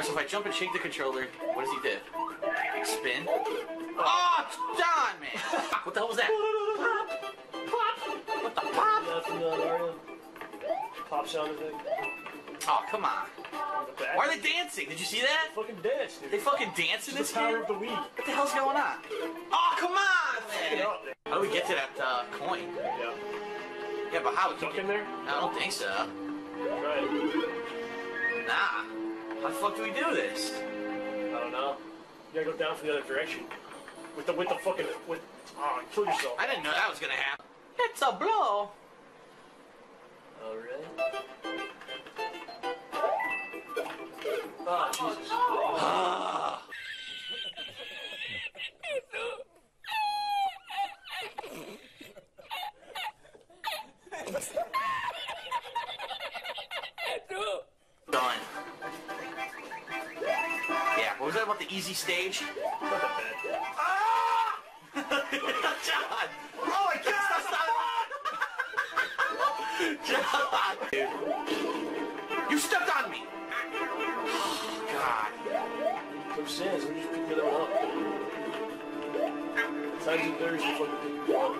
Alright, so if I jump and shake the controller, what does he do? Like spin? Oh, John, man! What the hell was that? What the pop? Nothing, uh, Mario. Pop sound effect. Oh, come on. Why are they dancing? Did you see that? fucking dance, dude? They fucking dance in the this power game? of the Wii. What the hell's going on? Oh, come on, man! How do we get to that uh, coin? Yeah. Yeah, but how? Duck in there. I don't think so. Right. Nah. How the fuck do we do this? I don't know. You gotta go down from the other direction. With the with the fucking with. Oh, kill yourself. I didn't know that was gonna happen. It's a blow. Oh really? Oh Jesus. Ah. Done. about the easy stage? Not that bad. Ah! John! Oh my god! John! You stepped on me! Oh, God. No sense. We just pick the other one up. Times and thirds, you fucking pick the one.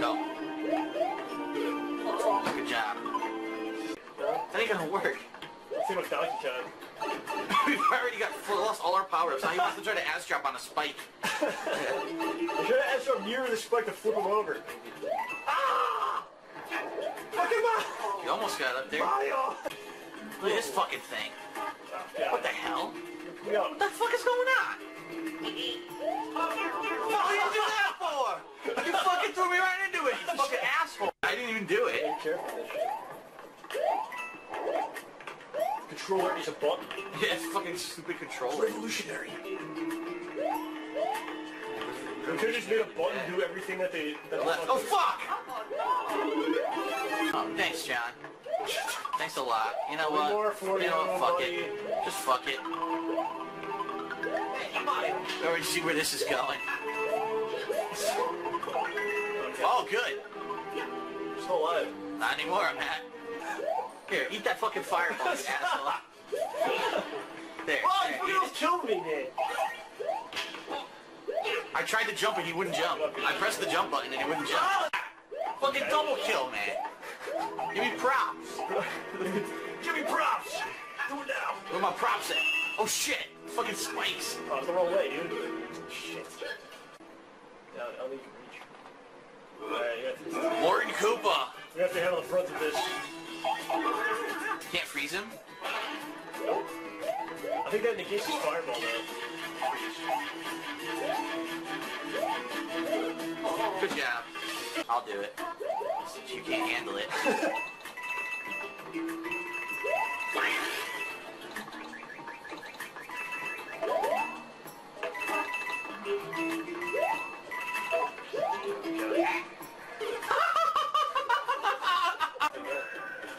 Go. Good job. That ain't gonna work. Same with Donkey Kong. We've already got lost all our power ups. Now he wants to try to ass drop on a spike. Should have asked him near the spike to flip him over. Ah! Fuck him up! You almost got up there. Look Mario! at this fucking thing. Yeah. What the hell? Yeah. What the fuck is going on? What did you do that for? You fucking threw me right into it, you fucking asshole. I didn't even do it. Be careful with this shit. Controller is a button. Yeah, it's fucking stupid controller. Revolutionary. They could just made a button do everything that they. That they oh, Left. Oh fuck! Oh, thanks, John. Thanks a lot. You know what? more for you know what? Fuck buddy. it. Just fuck it. Already see where this is going. Oh, good. Still alive. Not anymore, Matt. Here, eat that fucking fireball, you asshole. There. Oh, you fucking almost killed me, man. I tried to jump and he wouldn't jump. I pressed the jump button and he wouldn't jump. Fucking double kill, man. Give me props. Give me props. Do it now. Where my props at? Oh shit. Fucking spikes. Oh, it's the wrong way, dude. Shit. Yeah, I don't think you reach. Alright, you have to, Morton Koopa. we have to handle the front of this. Can't freeze him? Nope. I think that negates his fireball, though. Good job. I'll do it. Since you can't handle it.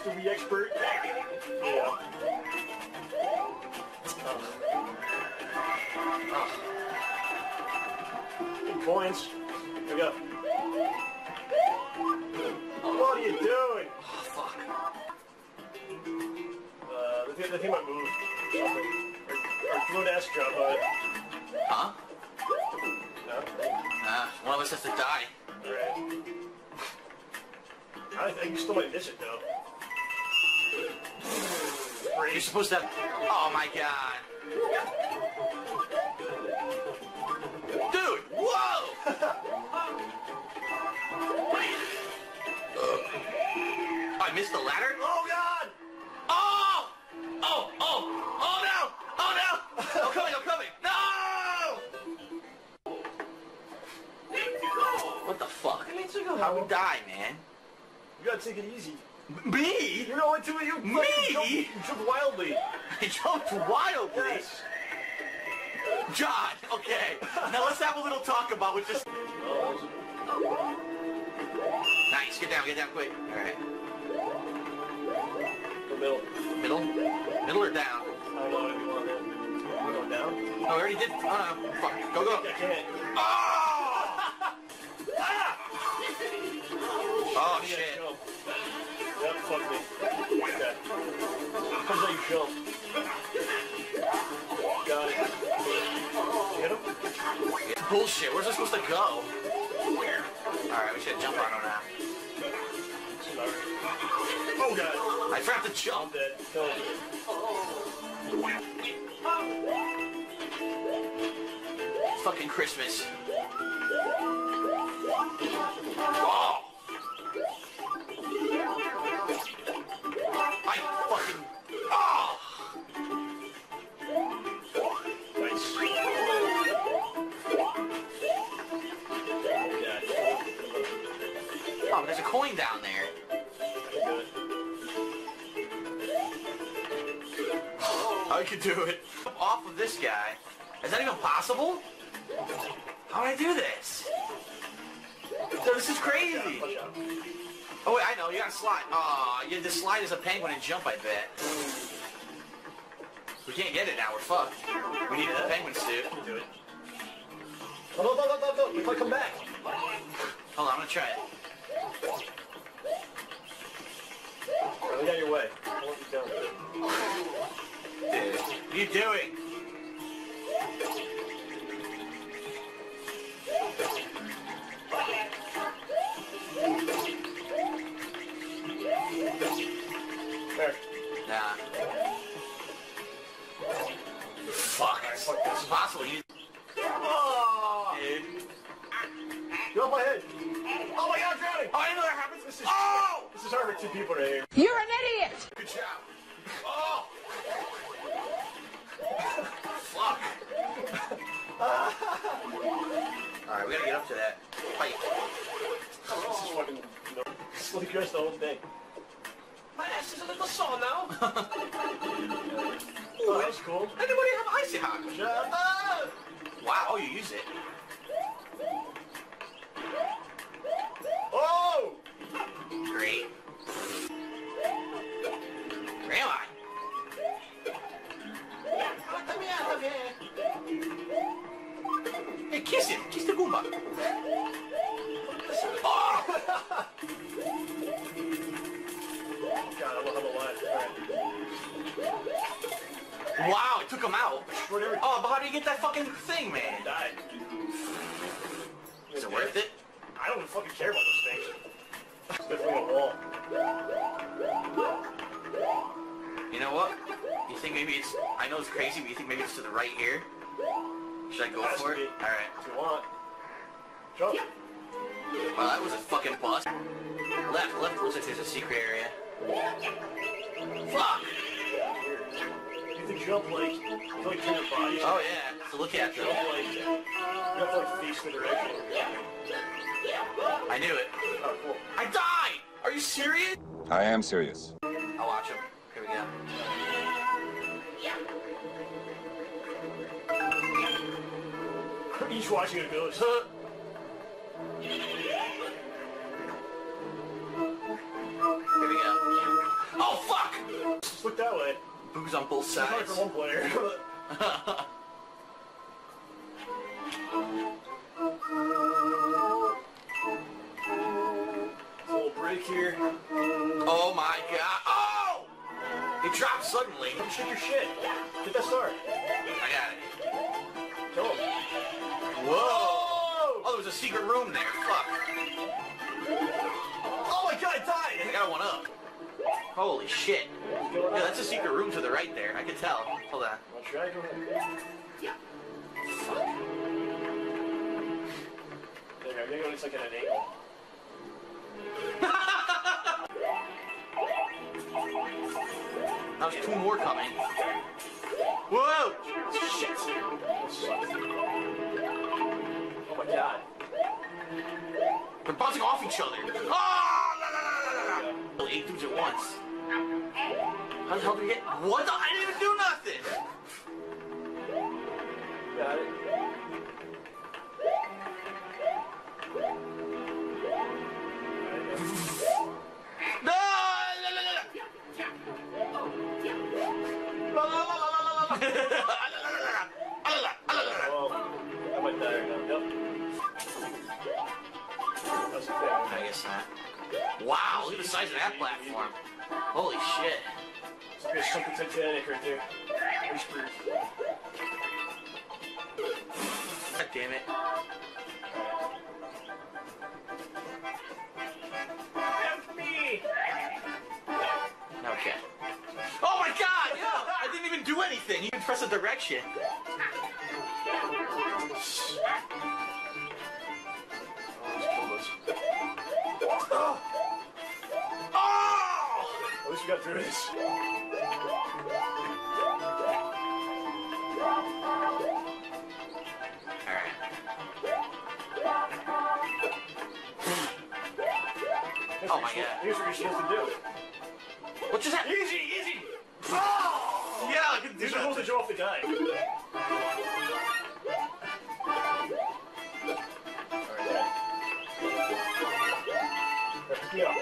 Mr. Wii expert. Yeah. Good points. Here we go. What are you doing? Oh, fuck. Uh, the thing, the thing might move. Or, or throw an on it. Huh? No? Nah, one of us has to die. Alright. I think you still might miss it though. You're supposed to have... Oh my god. Dude, whoa! Oh, I missed the ladder? Oh god! Oh! Oh, oh, oh no! Oh no! I'm coming, I'm coming! No! What the fuck? How we die, man? You gotta take it easy. Me? You know what? To do it. You Me? fucking Jump, you jump wildly. I jumped wildly. Yes. John, okay. Now let's have a little talk about what just... Nice, get down, get down quick. Alright. The middle. Middle? Middle or down? I don't know what you want there. You going down? Oh, I already did. Oh, no. Fuck. Go, go. I can't. Oh! Ah! Oh, Yeah, shit. Jump. Yep, fuck me. Okay. Comes out jump. Got it. Get him? Bullshit. Where's this supposed to go? Alright, we should jump on him now. Sorry. Oh god. I forgot to I'm jump. dead. Kill him. Fucking Christmas. Oh! I could do it. Off of this guy. Is that even possible? How would I do this? This is crazy. Oh wait, I know. You gotta slide. Aw, you had to slide is a penguin and jump, I bet. We can't get it now. We're fucked. We needed the penguin suit. Do it. Oh, no, no, no, no, no. You might come back. Hold on, I'm gonna try it. We got your way. I want you down. Dude, what are you doing? There. Nah. Fuck. fuck this. It's impossible. You, Oh! dude. Get off my head. Oh my god, I'm drowning! Oh, I didn't know that happens. This is Oh! This is hard for two people right here. You're an idiot! Good job. Gotta get up to that pipe. This is fucking no. Sleep yours the whole thing. My ass is a little sore now. Oh, that was cool. Anybody have icy hot? Up! Wow, oh, you use it. Him. Kiss the Goomba. God, I'm, I'm alive. Alright. Wow, it took him out. Oh, but how do you get that fucking thing, man? Died. Is it worth it? I don't even fucking care about those things. From a wall. You know what? You think maybe it's... I know it's crazy, but you think maybe it's to the right here? Should I go for it? Alright. If you want. Jump. Well, that was a fucking bust. Left, left looks like there's a secret area. Fuck! You have to jump like, you have to like turn your body. Oh yeah, so look at Jump like, you have to like face the direction. I knew it. Oh, cool. I died! Are you serious? I am serious. I'll watch him. Here we go. Each watching it goes. Huh. Way. On both It's only sides. for one player. a little break here. oh my god. Oh! It dropped suddenly. Come shake your shit. Get that star. I got it. Kill him. Whoa! Oh! Oh, there was a secret room there. Fuck. Oh my god, I died! I got one up. Holy shit. Yeah, that's a secret room to the right there. I could tell. Hold on. Wanna try? Go ahead. Fuck. There, I'm gonna go just like at an. Now there's two more coming. Whoa! Shit. Oh my god. They're bouncing off each other. Oh! La, la, la, la, la, la. Eight dudes at once. How the hell did we get? What? The? I didn't even do nothing. Got it. No! Wow, look at the size of that platform. Holy shit. A something Titanic right there. God damn it. Help me! Okay. Oh my god! Yeah! I didn't even do anything. You can press a direction. Oh, Oh! We got through this. Here's Oh my God. Here's what you're supposed to do. What just happened? Easy, easy! Oh! Yeah, I can do You're supposed to off the guy. Yeah.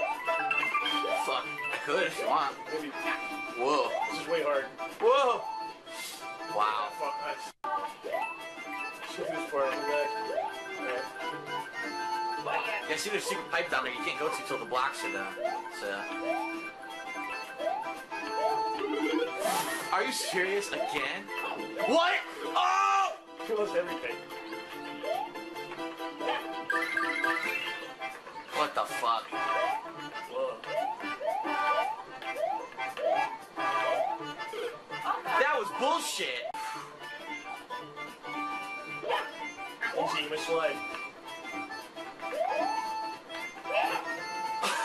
Fuck. Could if you want. Maybe Whoa. this is way hard. Whoa! Wow. Fuck, I... Skip this part. Yeah, see there's a secret pipe down there you can't go to till the blocks are done. So. Are you serious again? What? Oh! Kill us everything. Bullshit. Missed slide.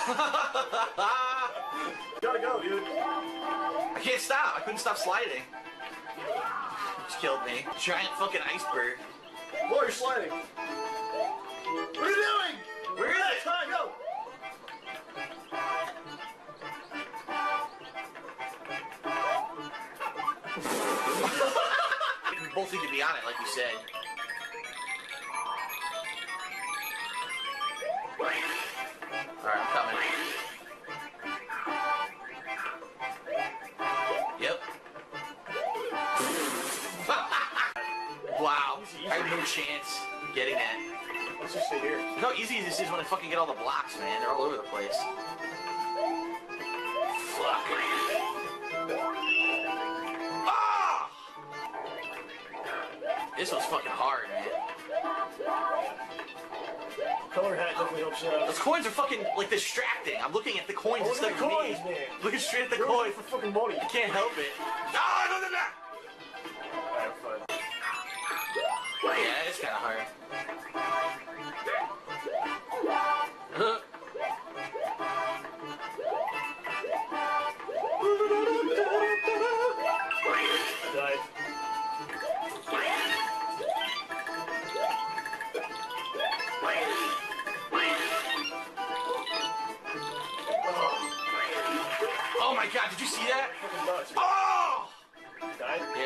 Gotta go, dude. I can't stop. I couldn't stop sliding. Just killed me. Giant fucking iceberg. Whoa, you're sliding. What are you doing? Both need to be on it, like you said. Alright, I'm coming. Yep. wow. I have no chance getting that. Let's just stay here. Know how easy this is when I fucking get all the blocks, man. They're all over the place. Fuck. This was fucking hard, man. Color hat definitely helps out. Those coins are fucking like distracting. I'm looking at the coins Oh, instead the of coins, me. man. Looking straight at the You're coins. for fucking money. I can't help it. Ah,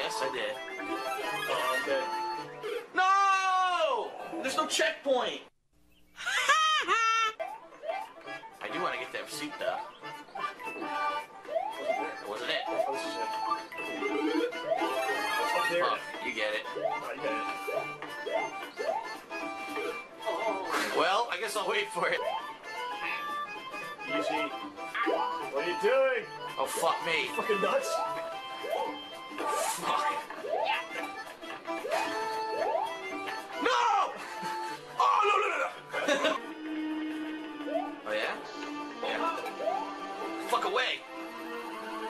Yes, I did. Oh, I'm dead. No! There's no checkpoint. I do want to get that receipt though. Wasn't Wasn't it? Oh, this is it. It's up there. Fuck, you get it. You it. Well, I guess I'll wait for it. Easy. What are you doing? Oh fuck me. Fucking nuts. Fuck. No! Oh no no no no! oh yeah? Yeah. Fuck away!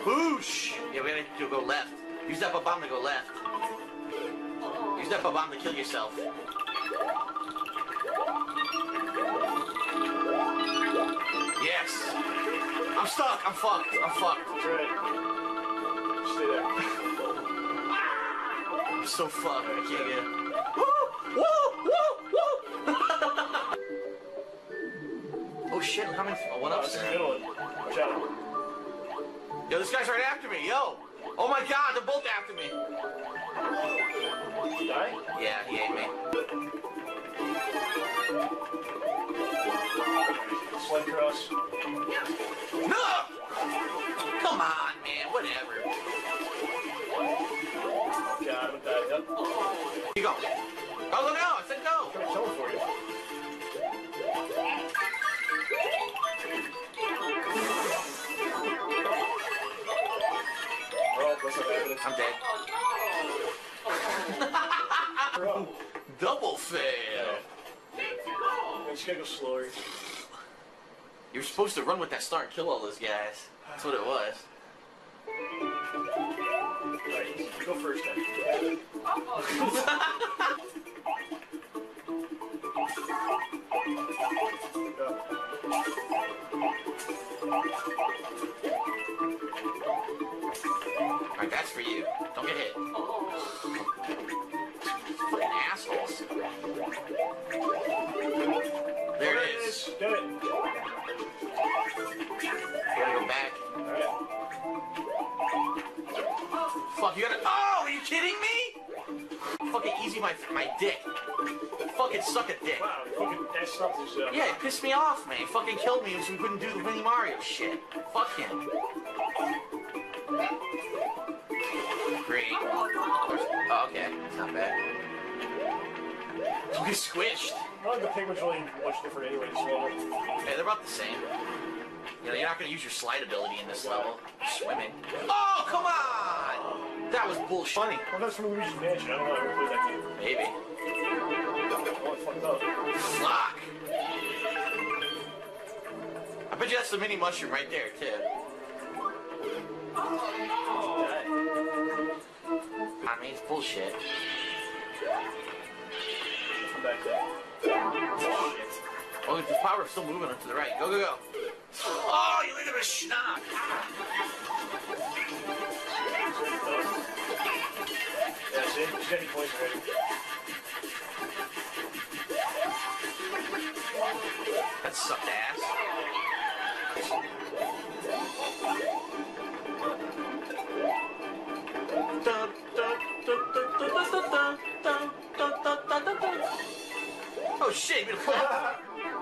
Boosh! Yeah, we have to go left. Use that bomb to go left. Use that bomb to kill yourself. Yes! I'm stuck! I'm fucked! I'm fucked! So fucked. I can't get it. Woo! Woo! Woo! Woo! shit, how many? Oh, one Oh, this upstairs. one. Watch out. Yo, this guy's right after me. Yo. Oh my god, they're both after me. Die? Yeah, he ate me. Sled cross. No! Come on, man. Whatever. You go. Go, go, go. I said go. Trying to kill him for you. Oh, that's not happening. I'm dead. Bro. Double fail. I just gotta go slower. You're supposed to run with that star and kill all those guys. That's what it was. Go first then. Fucking easy my my dick. Fucking suck a dick. Wow, fucking messed up this. Uh, Yeah, it pissed me off, man. He fucking killed me so we couldn't do the Mini Mario shit. Fuck him. Great. Oh, okay. It's not bad. We squished. I think the penguin's really much different anyway, so. Yeah, they're about the same. You know, you're not gonna use your slide ability in this level. Swimming. Oh, come on! That was bullshit. Funny. Well, that's from Luigi's Mansion. I don't know how to play that game. Maybe. Oh, fucked up. Fuck! I bet you that's the mini mushroom right there, too. I mean, it's bullshit. Come back there. Shit. Oh, the power's still moving up to the right. Go, go, go. Oh, you little bit of schnock. That's it. She's got any points already. That sucked ass. Da, da, da, oh shit,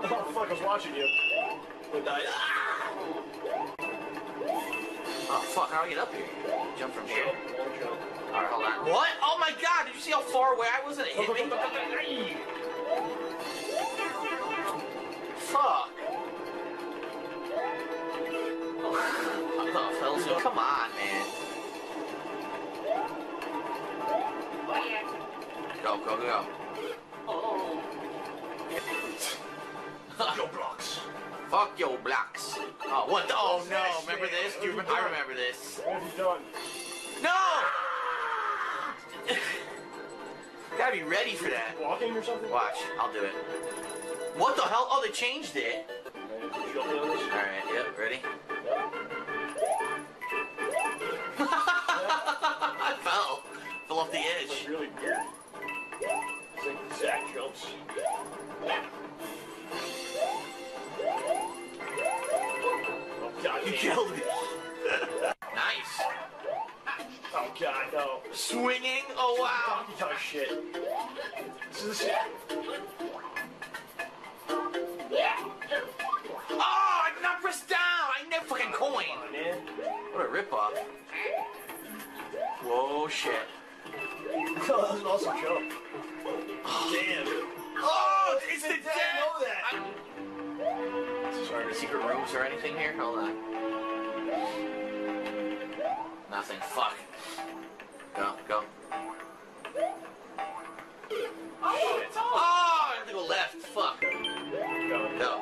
oh, I was watching you. Would die. Ah! Oh fuck, how do I get up here? Jump from here. Alright, hold on. What? Oh my god, did you see how far away I was and it hit me? Fuck. Oh, Come on, man. Go, go, go. Fuck yo blocks. Oh, what the? Oh, oh no, remember this? Do you remember? I remember this. What have you done? No! Gotta be ready for that. Walking or something? Watch, I'll do it. What the hell? Oh, they changed it. Alright, jump on this. Alright, yep, ready? I fell. Fell off the edge. really weird. It's like Zach jumps. You killed me. nice. Oh, God, no. Swinging? Oh, wow. Donkey Kong shit. This is Oh, I did not press down. I never fucking coin. Come on, man. What a ripoff. Whoa, shit. Oh, that was an awesome jump. Damn. Oh, it's the didn't death. know that. I- Sorry, secret rooms or anything here? Hold on. Nothing. Fuck. Go, go. Shit. Oh, I have to go left. Fuck. Go. Go.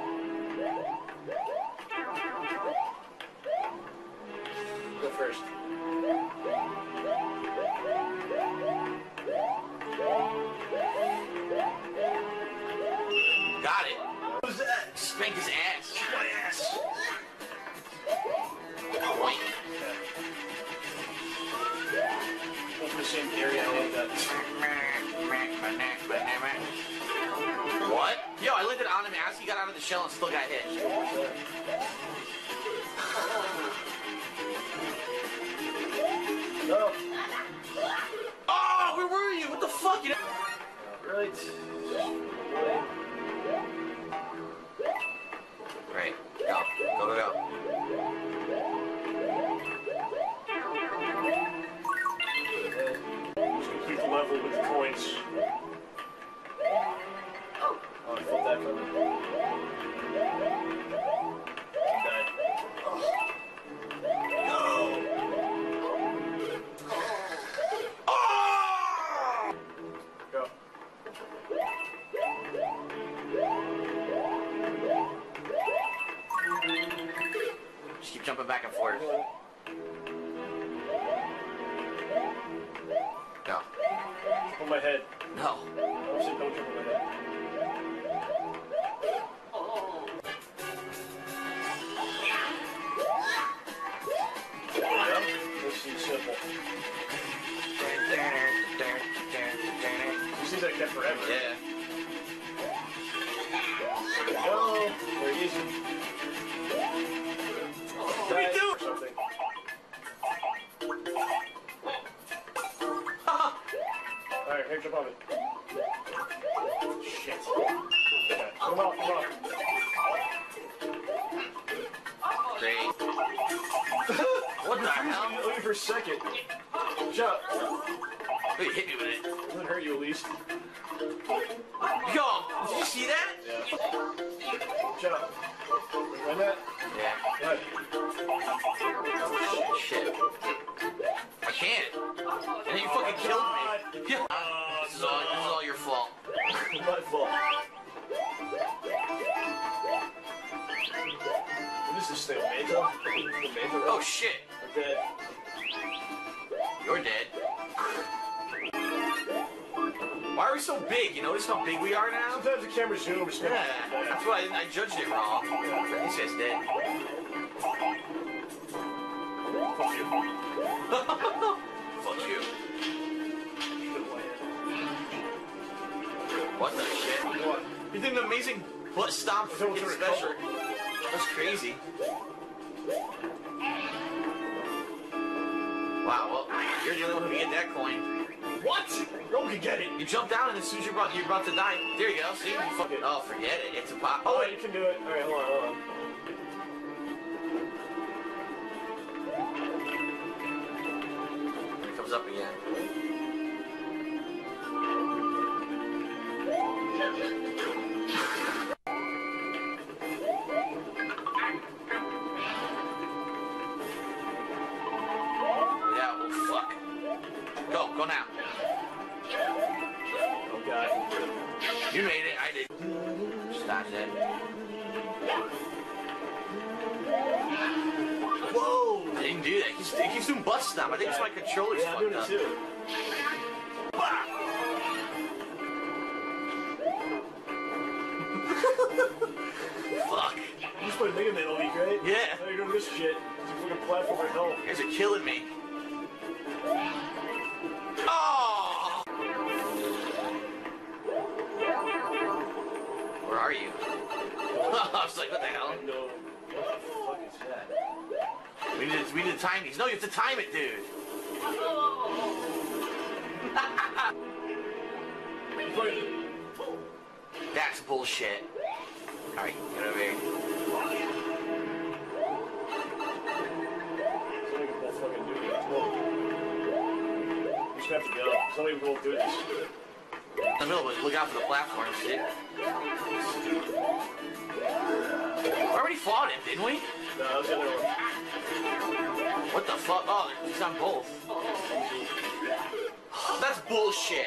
Go first. Got it. Was that? Spank his ass. What? Yo, I landed on him as he got out of the shell and still got hit. No. Oh, where were you? What the fuck? You know- Right. Right. Go. Go, go, go. Shit. I'm dead. You're dead. Why are we so big? You notice how big we are now? Sometimes the camera zooms. Yeah, that's why I, I judged it wrong. This guy's dead. Fuck you. Fuck you. What the shit? What? You did an amazing butt stomp freaking special. That's crazy. Wow, well, you're the only one who can get that coin. What? No one can get it. You jumped down and as soon as you're about, you're about to die, there you go. See? You fucking, oh, forget it. It's a pop. Oh, Oh, wait, you can do it. Alright, hold on, hold on. Do that. He keeps, he keeps doing butt stomp. I think it's my controller's Yeah, fucked up. too. Fuck. You just played Mega Man all week, right? Yeah. Now you're doing this shit. It's a fucking platformer hell. You guys are killing me. Oh! Where are you? I was like, what the hell? No. What the fuck is that? We need to, we need to time these. No, you have to time it, dude. That's bullshit. Alright, get over here. It. Well, just have to go. Somebody both do this. In the middle, but look out for the platform, see? We already fought him, didn't we? No, that was the other one. What the fuck? Oh, he's on both. That's bullshit.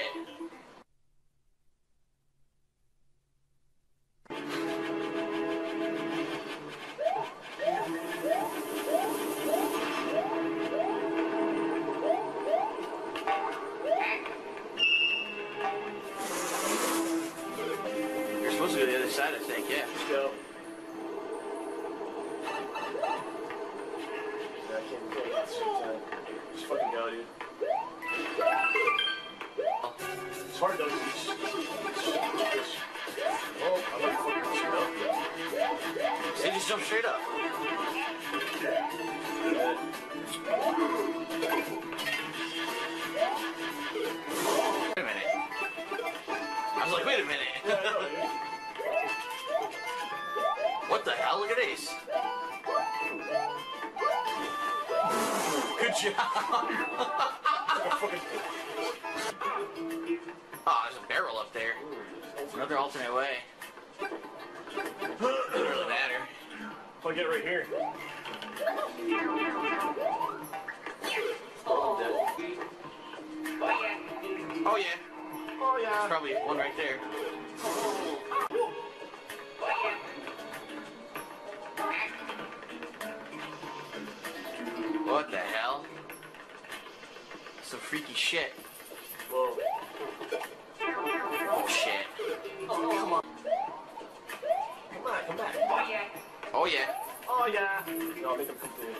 You're supposed to go to the other side, I think, yeah. Just go. Oh, there's a barrel up there. Another alternate way. Doesn't really matter. If I get right here. Oh yeah, Oh yeah. probably one right there. What the? Some freaky shit. Whoa. Oh shit. Come on. Come on, come back. Oh yeah. Oh yeah. Oh yeah. No, make them come through.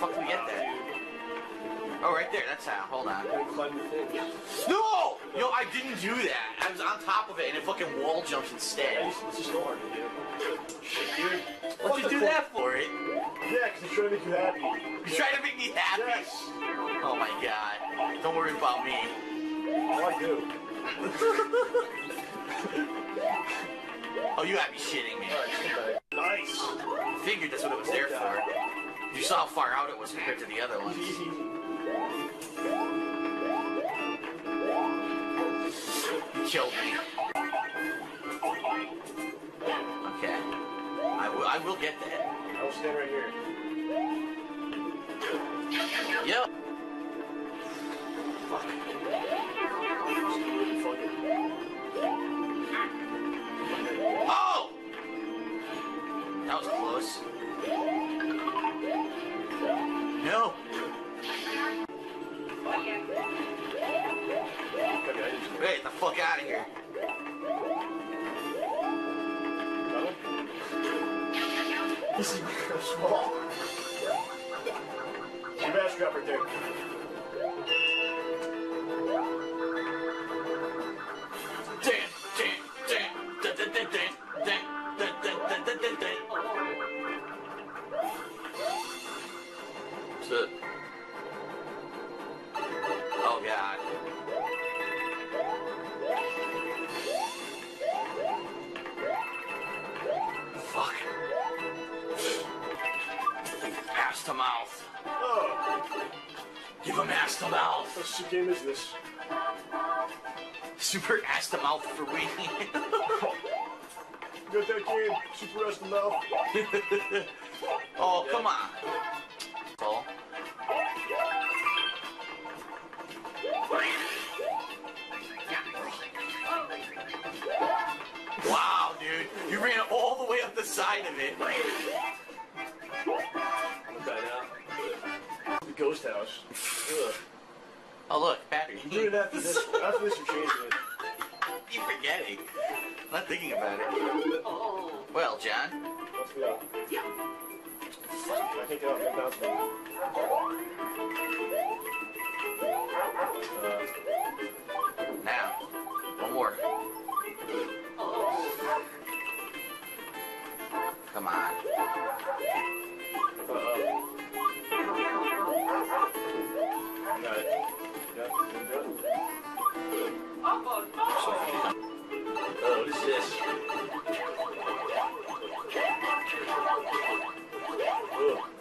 Fuck did we get there? Oh, right there. That's how. Hold on. Gotta climb the thing. No! Yo, I didn't do that. I was on top of it and it fucking wall jumps instead. it's it's just hard to do. Dude. What'd you do that for it? Yeah, because it's trying to make you happy. You trying to make me happy? Yes. Oh my god. Don't worry about me. Oh, I do. Oh, you gotta be shitting me. Alright, come. Nice. Figured that's what it was there for. You saw how far out it was compared to the other ones. Killed me. Okay. I will, I will get that. I will stand right here. Yep. Fuck. Fuck. Oh! That was close. No. Hey, the fuck out of here. This is Chris Wall. Your mask up right there. That's it god. Fuck. Ass to mouth. Oh, Give him ass to mouth. what shit game is this? Super ass to mouth for. You got that game? Super Rest mouth. oh, come on. Ghost house. Ugh. Oh, look, battery. I'm doing it after this. After this, you're changing it. Keep forgetting. I'm not thinking about it. Well, John. Let's go. I can't get off that bounce. Uh, Now, one more. Come on. Oh. Oh.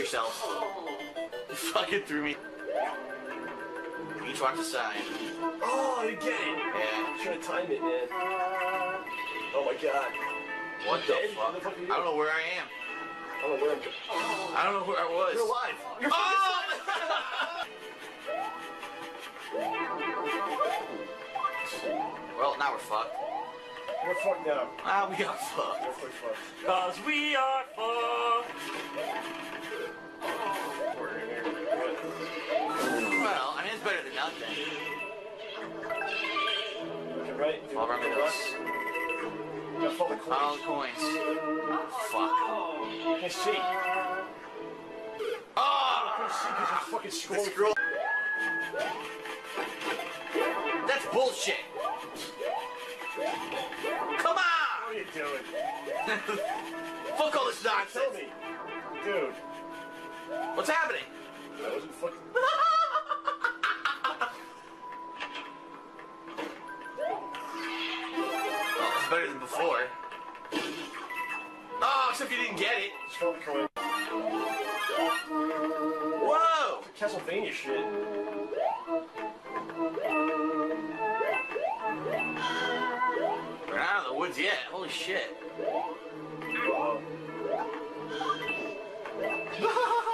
Yourself. You fucking threw me. Each watch the side. Oh, you get it. Yeah. I'm trying to time it, man. Oh my god. What the Dead? fuck? The? I don't know where I am. I don't know where I'm going. I don't know where I was. You're alive. You're Oh! well, now we're fucked. We're fucked now. Ah, we got fucked. We're fucked. Cause we are fucked. It's better than nothing. Right? Do Fall around do the what? follow the All coins. the coins. Fuck. Ah! I see. Oh! I'm fucking scroll. That's bullshit. Come on! What are you doing? Fuck all this Tell nonsense. me. Dude. What's happening? I wasn't fucking... better than before. Oh, except you didn't get it. Just follow the coin. Whoa! Castlevania shit. We're out of the woods yet. Holy shit.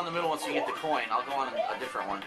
on the middle once you get the coin. I'll go on a different one.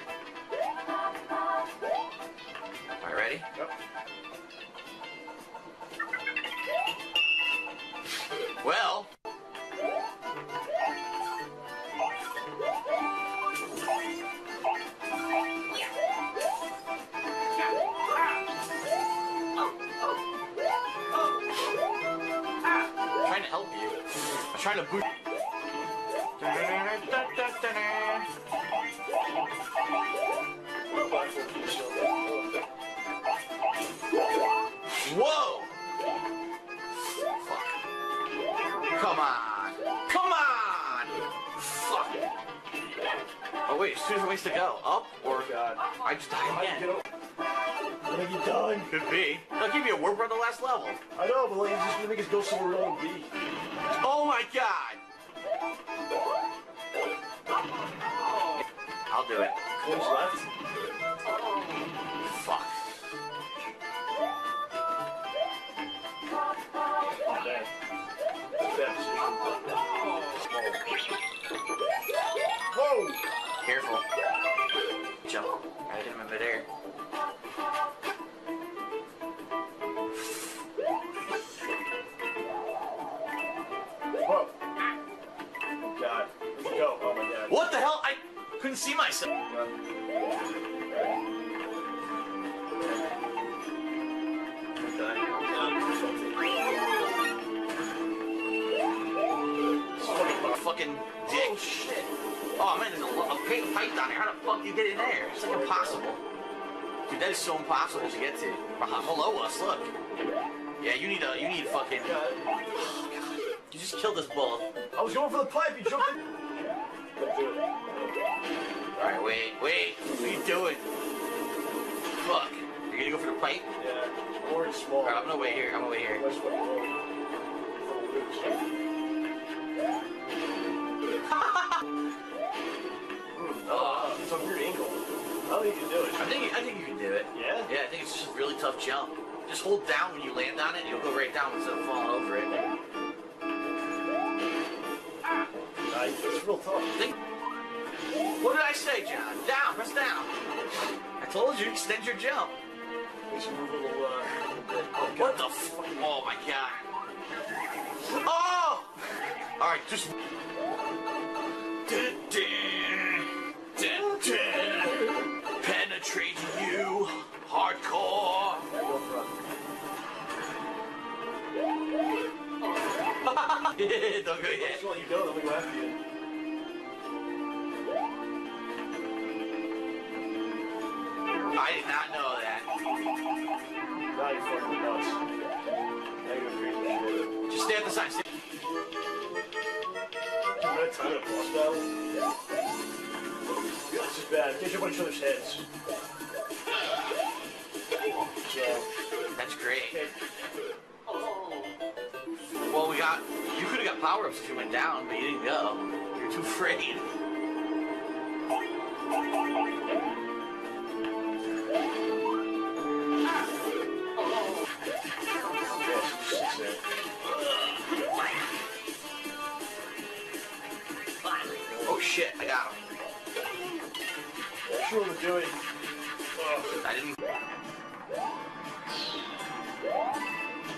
Oh wait, there's ways to go. Up or god. I just die died do you again. What have you done? Could be. They'll give you a warp on the last level. I know, but like, it's just gonna make us go somewhere be. Oh my god! I'll do it. Coins left. Fuck. Dang. Bad position. Whoa! Careful. Jump. I hit him in midair. Whoa! God. Let's go. Oh my god. What the hell? I couldn't see myself. Fucking dick. Oh. Oh man, there's a, a big pipe down there. How the fuck do you get in there? It's like impossible. Dude, that is so impossible to get to. Below us, look. Yeah, you need a, you need a fucking. God. You just killed this bull. I was going for the pipe, you jumped. All right, wait, wait. What are you doing? Fuck. You're gonna go for the pipe? Yeah. Or it's small. All right, I'm gonna wait here. I'm gonna wait here. Think you can do it. I think I think you can do it. Yeah? Yeah, I think it's just a really tough jump. Just hold down when you land on it, and you'll go right down instead of falling over it. Nice. It's real tough. Think- What did I say, John? Down, press down. I told you, extend your jump. Makes you move a little, uh, a little bit. Oh, What the f- Oh my god. Oh! Alright, just. Don't go yet. Just you go, then we go after you. I did not know that. Now you're fucking nuts. Now you're crazy. Just stay at the side. Stay- we time boss battle? This is bad. Get you on each other's heads. That's great. okay. Got. You could have got power ups if you went down, but you didn't go. You're too afraid. Yes, just sit Oh shit, I got him. Sure doing. Oh, I didn't.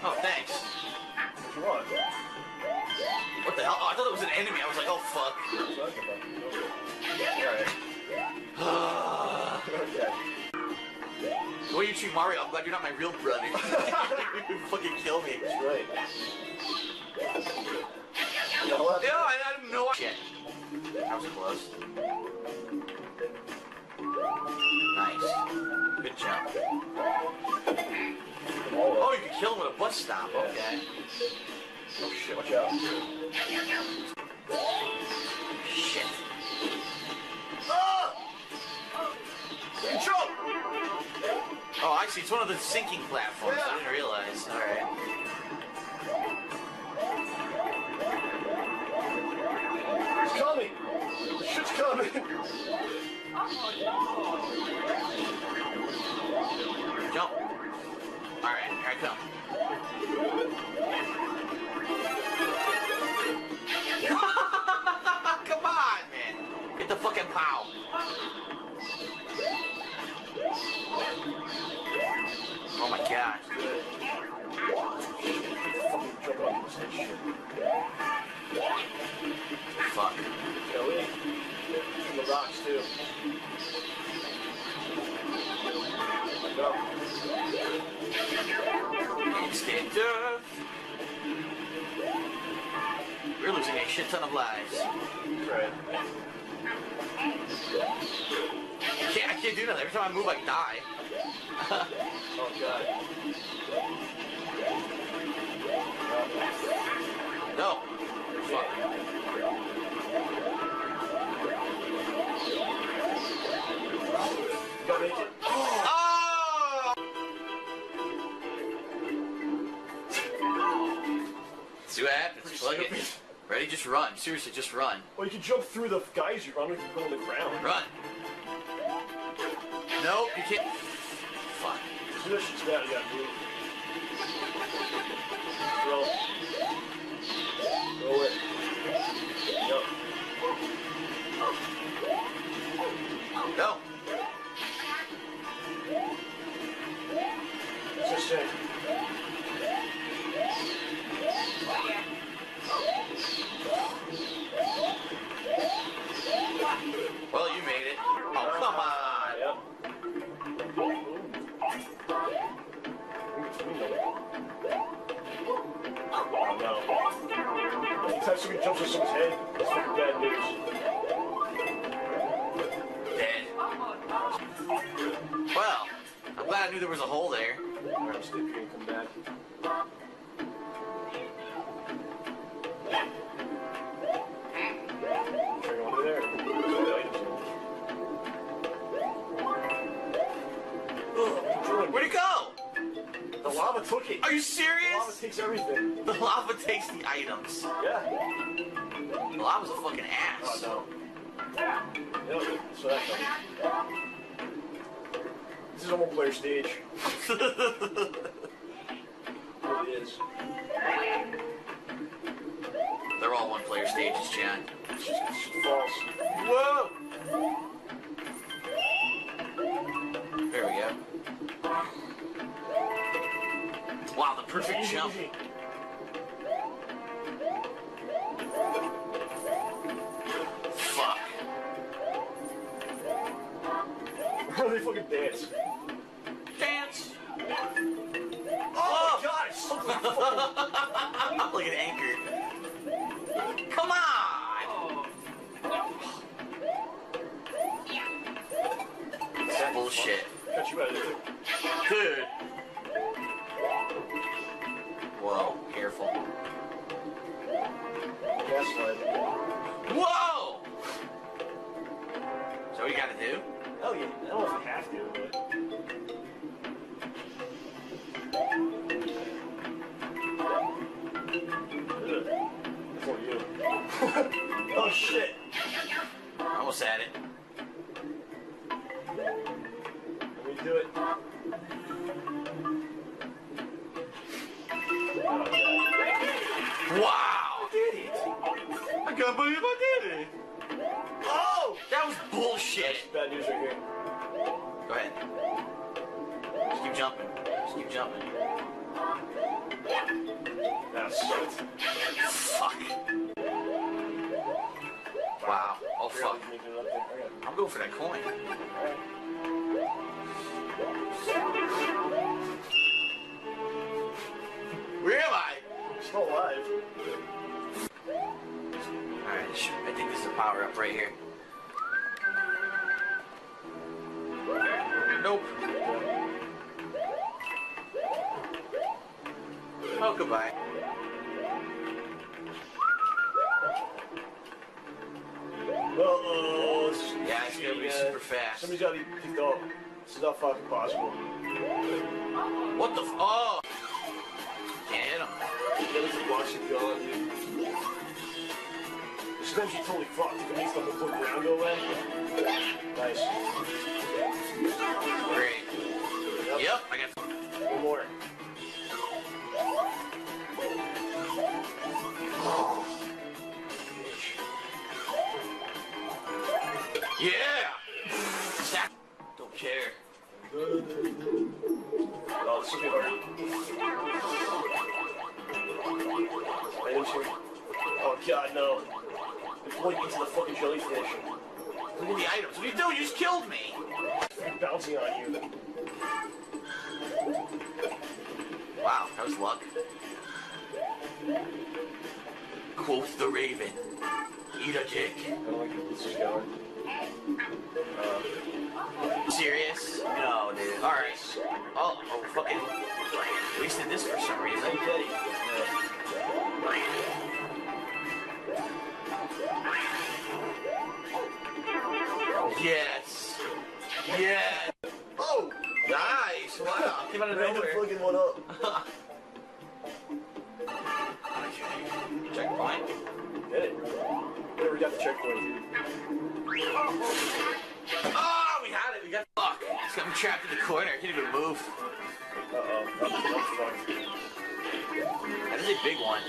Oh, thanks. What? What the hell? Oh, I thought it was an enemy. I was like, oh fuck. Alright. The way you treat Mario, I'm glad you're not my real brother. you fucking kill me. That's right. Yeah, well, Yeah, I, I didn't know. Shit. That was close. Nice. Good job. Oh, you can kill him with a bus stop. Okay. Oh shit, watch out. Shit. Ah! Control! Oh, I see. It's one of the sinking platforms. I didn't realize. All right. It's coming! Shit's coming! Jump. All right, here I come. come on, man. Get the fucking pow. Oh my god. A shit ton of lives. Right. I can't, I can't do nothing. Every time I move, I die. Oh god. No. Fuck. Gotta make it. Oh! See what happens. Plug it. Ready? Just run. Seriously, just run. Or you can jump through the guys you're on, or you can go on the ground. Run. Nope, you can't. Fuck. So this shit's bad, you gotta move. Throw. Throw it. Yep. No. Just say. Oh no. Anytime somebody jumps on someone's head, that's fucking bad news. Dead. Well, I'm glad I knew there was a hole there. Come back. Took it. Are you serious? The lava takes everything. The lava takes the items. Yeah. The lava's a fucking ass. Oh no. Yep. So that's coming. is a one-player stage. It is. They're all one-player stages. It's just, it's just false. Whoa! Wow, the perfect jump. Fuck. How do they fucking dance? Dance. Oh, my god! It's so fucking... anchor. Come on! That's bullshit. Got you out of there. Dude. What the f- Oh! Can't hit him. Yeah, this is watching gone, dude. This time totally fucked. If it makes the fucking ground go away. Nice. Great. Yep, I got. One more. Yeah! Don't care. Oh, this will be hard. Items here. Oh god, no. It's going into the fucking jellyfish. Look at the items. What are you doing? You just killed me. I'm Bouncing on you. Wow, that was luck. Quoth the raven. Eat a dick. I don't like where this is going. Uh, Serious? No, dude. Alright. Oh, oh, fucking. Wasted this for some reason. Yes. Yes. Oh! Nice. Wow. Came out of Random nowhere. fucking one up. Okay. Checkpoint. Get it. Never got the checkpoint. Oh, we had it. We got fuck. Me trapped in the corner. I can't even move. Uh-oh. I'm, I'm. That is a big one.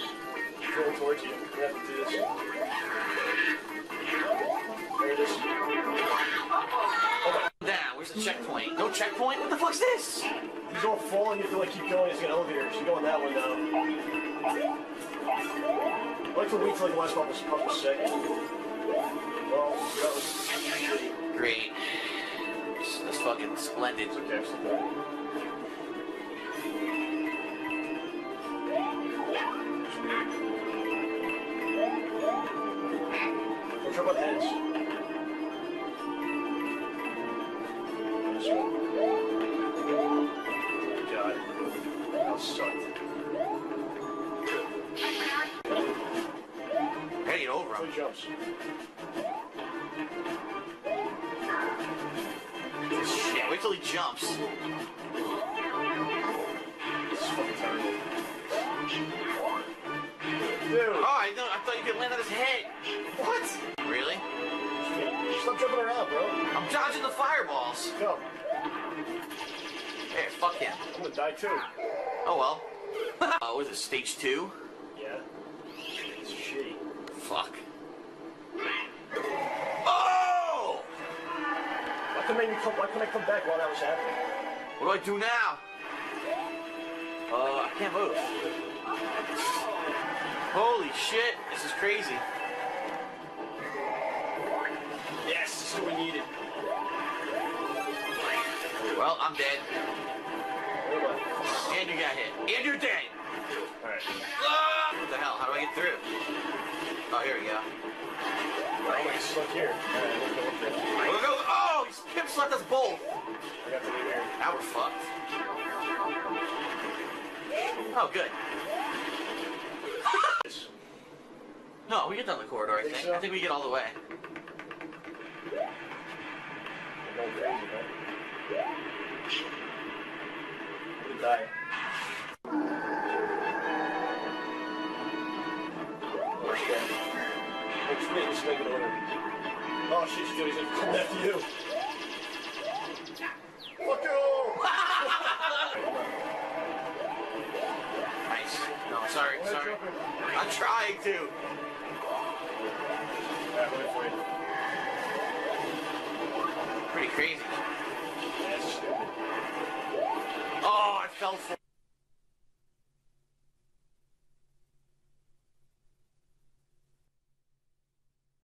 Going towards you. We have to do this. There it is. Down. Where's the checkpoint? No checkpoint? What the fuck's this? He's all falling. You have to like keep going. It's an elevator. She's going that one now. I like for like the last couple, couple seconds. Well, that was. Great. This, this fucking splendid. It's okay, I'm still going. Don't trip on heads. Get over Two him. jumps. Shit, wait till he jumps. This is fucking terrible. Dude! Oh, I, know, I thought you could land on his head. What? Really? Stop jumping around, bro. I'm dodging the fireballs. Go. Hey, fuck him. I'm gonna die too. Oh well. uh, what is it, stage two? Yeah. It's shitty. Fuck. Couldn't I come? Why couldn't I come back while that was happening? What do I do now? Uh, I can't move. Holy shit, this is crazy. Yes, this is what we needed. Well, I'm dead. Hold on. And you got hit. And you're dead! All right. Ah! What the hell? How do I get through? Oh, here we go. I'm gonna stuck here. All right, let's go up there. We'll go. Oh, these us both. I got the lead here. Now we're fucked. Oh, good. No, we get down the corridor, I Think think. so? I think we get all the way. I'm going crazy, man. I'm gonna die. Oh, shit. Let's make it order.